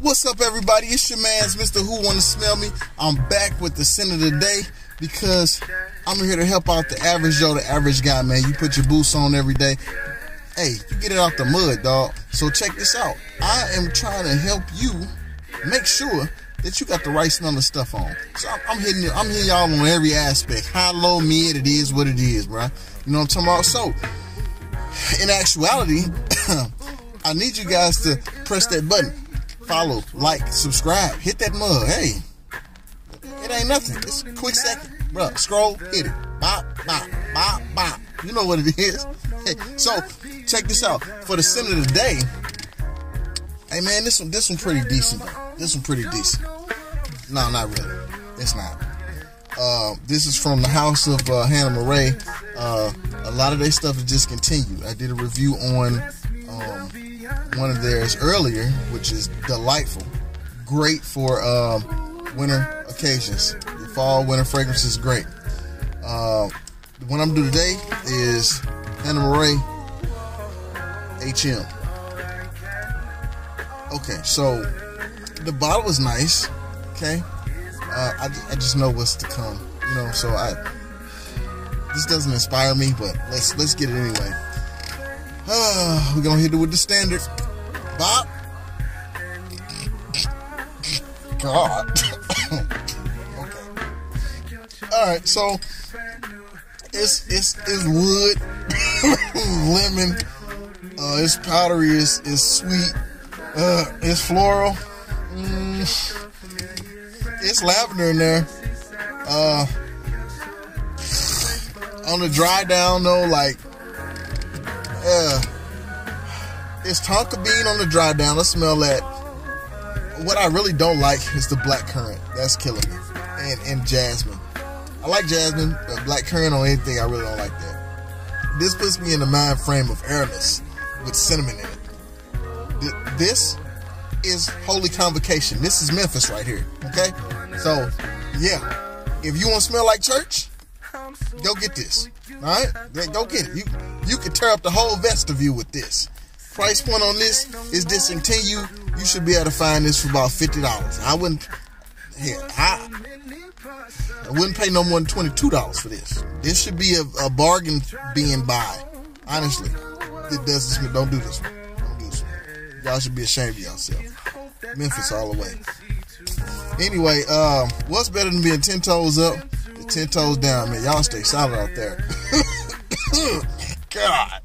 What's up, everybody? It's your man's Mr. Who Wanna Smell Me. I'm back with the sin of the day because I'm here to help out the average Joe, the average guy, man. You put your boots on every day. Hey, you get it out the mud, dog. So check this out. I am trying to help you make sure that you got the right smelling stuff on. So I'm, I'm hitting I'm hitting y'all on every aspect. High, low, mid, it is what it is, bro. You know what I'm talking about? So in actuality, I need you guys to press that button. Follow, like, subscribe, hit that mug. Hey, it ain't nothing. It's a quick second. Bro, scroll, hit it. Bop, bop, bop, bop. You know what it is. Hey, so check this out. For the sin of the day, hey man, this one this one pretty decent. This one pretty decent. No, not really. It's not. Uh, this is from the house of uh, Hanae Mori. Uh, a lot of their stuff is discontinued. I did a review on um, one of theirs earlier, which is delightful. Great for um, winter occasions. The fall winter fragrance is great. Uh, the one I'm gonna do today is Hanae Mori HM. Okay, so the bottle is nice. Okay, uh, I, I just know what's to come. You know, so I this doesn't inspire me, but let's let's get it anyway. Uh, we're gonna hit it with the standard. Bob. God. okay. All right, so it's it's it's wood, lemon. Uh, it's powdery. It's it's sweet. Uh, it's floral. Mm, it's lavender in there. Uh, on the dry down though, like, uh, it's tonka bean on the dry down. I smell that. What I really don't like is the black currant. That's killing me. And and jasmine. I like jasmine, but black currant on anything, I really don't like that. This puts me in the mind frame of Aramis with cinnamon in it. This is Holy Convocation. This is Memphis right here. Okay? So, yeah. If you want to smell like church, go get this. Alright? Go get it. You you can tear up the whole vestibule with this. Price point on this is discontinued. You should be able to find this for about fifty dollars. I wouldn't here, I I wouldn't pay no more than twenty two dollars for this. This should be a, a bargain being buy. Honestly. It does this don't do this one. Don't do this one. Y'all should be ashamed of yourself. Memphis all the way. Anyway, um, what's better than being ten toes up? Ten toes down, man. Y'all stay solid out there. God.